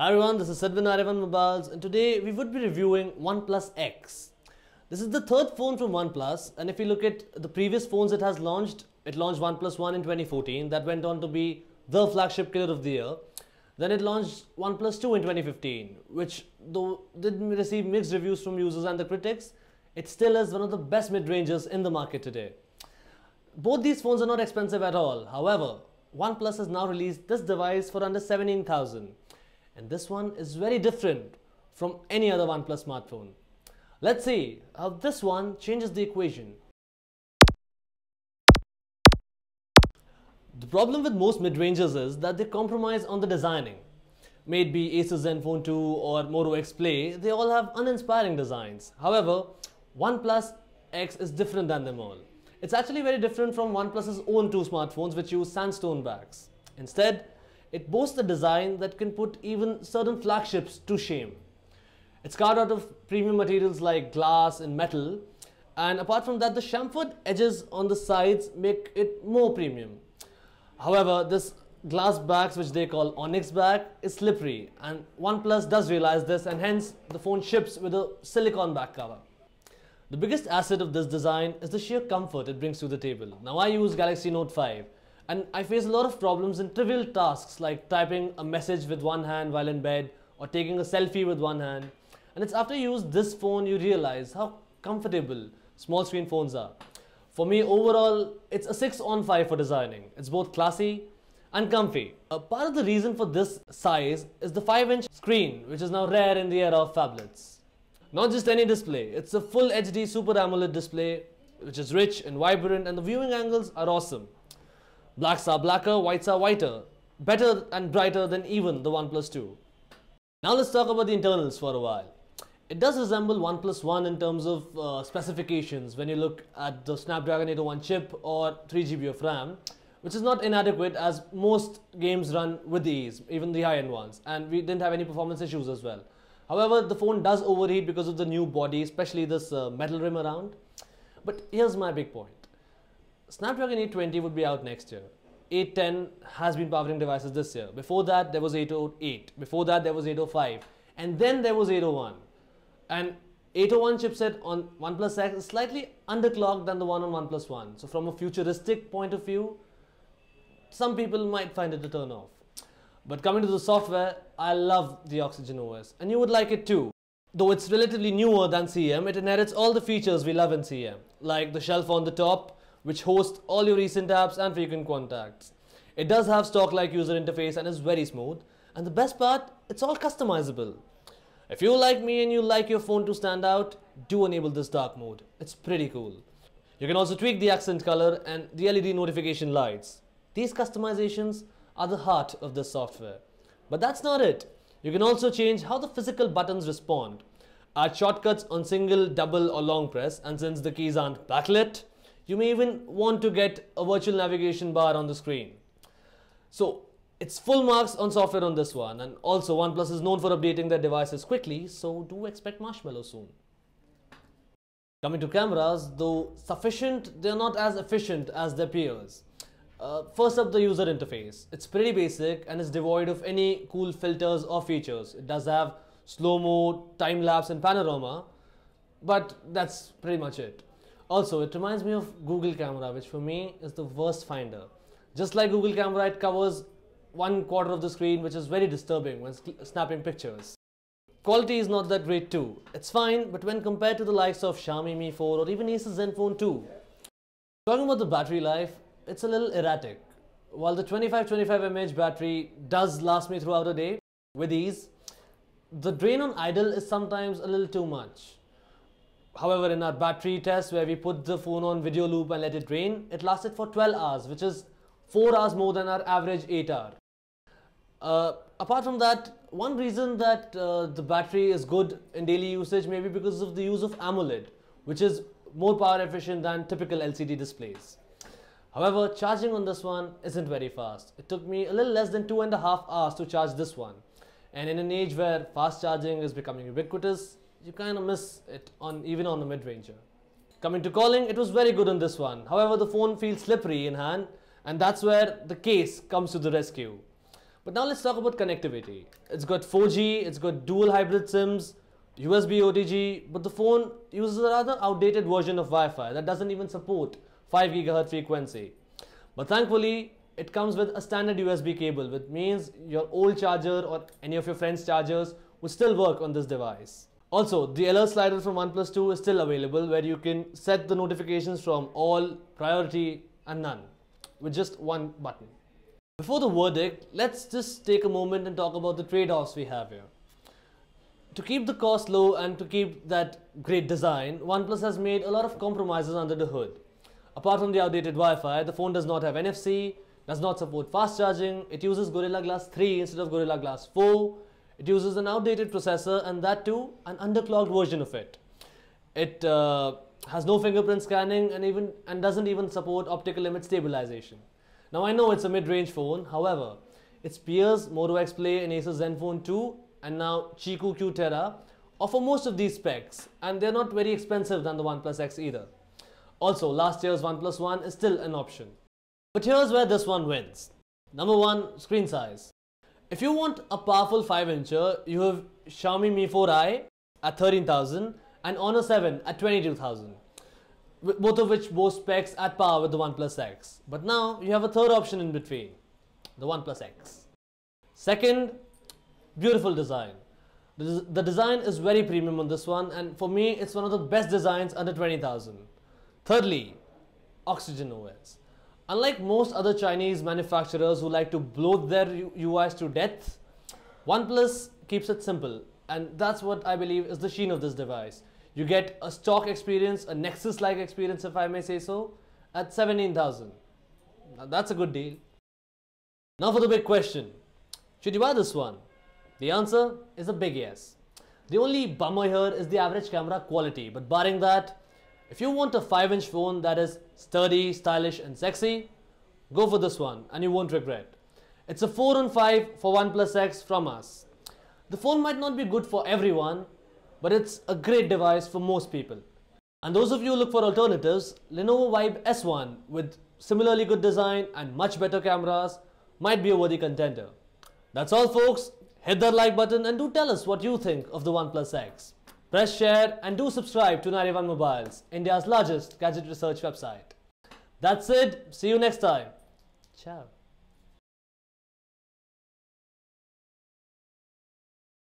Hi everyone, this is Sidvin Arivan Mobiles and today we would be reviewing OnePlus X. This is the third phone from OnePlus and if you look at the previous phones it has launched, it launched OnePlus One in 2014 that went on to be the flagship killer of the year. Then it launched OnePlus 2 in 2015 which though did receive mixed reviews from users and the critics, it still is one of the best mid-rangers in the market today. Both these phones are not expensive at all. However, OnePlus has now released this device for under 17,000 and this one is very different from any other OnePlus smartphone. Let's see how this one changes the equation. The problem with most mid-rangers is that they compromise on the designing. May it be Asus Zenfone 2 or Moto X Play, they all have uninspiring designs. However, OnePlus X is different than them all. It's actually very different from OnePlus's own two smartphones which use sandstone backs. Instead, it boasts a design that can put even certain flagships to shame. It's carved out of premium materials like glass and metal, and apart from that, the chamfered edges on the sides make it more premium. However, this glass backs, which they call Onyx back, is slippery, and OnePlus does realize this, and hence the phone ships with a silicone back cover. The biggest asset of this design is the sheer comfort it brings to the table. Now I use Galaxy Note 5 and I face a lot of problems in trivial tasks like typing a message with one hand while in bed or taking a selfie with one hand. And it's after you use this phone you realize how comfortable small screen phones are. For me overall, it's a 6 on 5 for designing. It's both classy and comfy. A part of the reason for this size is the 5 inch screen which is now rare in the era of phablets. Not just any display, it's a full HD Super AMOLED display which is rich and vibrant and the viewing angles are awesome. Blacks are blacker, whites are whiter, better and brighter than even the OnePlus 2. Now let's talk about the internals for a while. It does resemble OnePlus One in terms of uh, specifications when you look at the Snapdragon 801 chip or 3GB of RAM, which is not inadequate as most games run with these, even the high-end ones, and we didn't have any performance issues as well. However, the phone does overheat because of the new body, especially this uh, metal rim around. But here's my big point. Snapdragon 820 would be out next year. 810 has been powering devices this year. Before that, there was 808. Before that, there was 805. And then there was 801. And 801 chipset on OnePlus X is slightly underclocked than the one on OnePlus One. So from a futuristic point of view, some people might find it a turn off. But coming to the software, I love the Oxygen OS and you would like it too. Though it's relatively newer than CM, it inherits all the features we love in CM, like the shelf on the top, which hosts all your recent apps and frequent contacts. It does have stock-like user interface and is very smooth. And the best part, it's all customizable. If you like me and you like your phone to stand out, do enable this dark mode. It's pretty cool. You can also tweak the accent color and the LED notification lights. These customizations are the heart of this software. But that's not it. You can also change how the physical buttons respond. Add shortcuts on single, double or long press and since the keys aren't backlit, you may even want to get a virtual navigation bar on the screen. So it's full marks on software on this one and also OnePlus is known for updating their devices quickly so do expect Marshmallow soon. Coming to cameras, though sufficient, they're not as efficient as their peers. Uh, first up, the user interface. It's pretty basic and is devoid of any cool filters or features. It does have slow-mo, time-lapse and panorama, but that's pretty much it. Also, it reminds me of Google Camera, which for me is the worst finder. Just like Google Camera, it covers one quarter of the screen, which is very disturbing when snapping pictures. Quality is not that great too. It's fine, but when compared to the likes of Xiaomi Mi 4 or even Asus Zenfone 2. Talking about the battery life, it's a little erratic. While the 25-25 mAh battery does last me throughout the day with ease, the drain on idle is sometimes a little too much. However, in our battery test where we put the phone on video loop and let it drain, it lasted for 12 hours, which is 4 hours more than our average 8 hour. Uh, apart from that, one reason that uh, the battery is good in daily usage may be because of the use of AMOLED, which is more power efficient than typical LCD displays. However, charging on this one isn't very fast. It took me a little less than two and a half hours to charge this one. And in an age where fast charging is becoming ubiquitous, you kind of miss it on even on a mid-ranger. Coming to calling, it was very good on this one. However, the phone feels slippery in hand and that's where the case comes to the rescue. But now let's talk about connectivity. It's got 4G, it's got dual hybrid SIMs, USB OTG, but the phone uses a rather outdated version of Wi-Fi that doesn't even support 5 GHz frequency. But thankfully, it comes with a standard USB cable, which means your old charger or any of your friends' chargers would still work on this device. Also, the alert slider from OnePlus 2 is still available where you can set the notifications from all, priority and none with just one button. Before the verdict, let's just take a moment and talk about the trade-offs we have here. To keep the cost low and to keep that great design, OnePlus has made a lot of compromises under the hood. Apart from the outdated Wi-Fi, the phone does not have NFC, does not support fast charging, it uses Gorilla Glass 3 instead of Gorilla Glass 4, it uses an outdated processor and that too an underclocked version of it. It uh, has no fingerprint scanning and even and doesn't even support optical image stabilization. Now I know it's a mid-range phone, however, its peers Moto X Play and Asus Zenfone 2 and now Chico Q Terra offer most of these specs and they're not very expensive than the OnePlus X either. Also, last year's OnePlus One is still an option. But here's where this one wins. Number one, screen size. If you want a powerful 5-incher, you have Xiaomi Mi 4i at 13,000 and Honor 7 at 22,000 both of which boast specs at par with the OnePlus X. But now you have a third option in between, the OnePlus X. Second, beautiful design. The, the design is very premium on this one and for me it's one of the best designs under 20,000. Thirdly, Oxygen OS. Unlike most other Chinese manufacturers who like to blow their UIs to death, OnePlus keeps it simple and that's what I believe is the sheen of this device. You get a stock experience, a Nexus-like experience if I may say so, at 17,000. That's a good deal. Now for the big question. Should you buy this one? The answer is a big yes. The only bummer here is the average camera quality, but barring that, if you want a 5-inch phone that is sturdy, stylish and sexy, go for this one and you won't regret. It's a 4 on 5 for OnePlus X from us. The phone might not be good for everyone, but it's a great device for most people. And those of you who look for alternatives, Lenovo Vibe S1 with similarly good design and much better cameras might be a worthy contender. That's all folks, hit that like button and do tell us what you think of the OnePlus X. Press share and do subscribe to 91 Mobiles, India's largest gadget research website. That's it. See you next time. Ciao.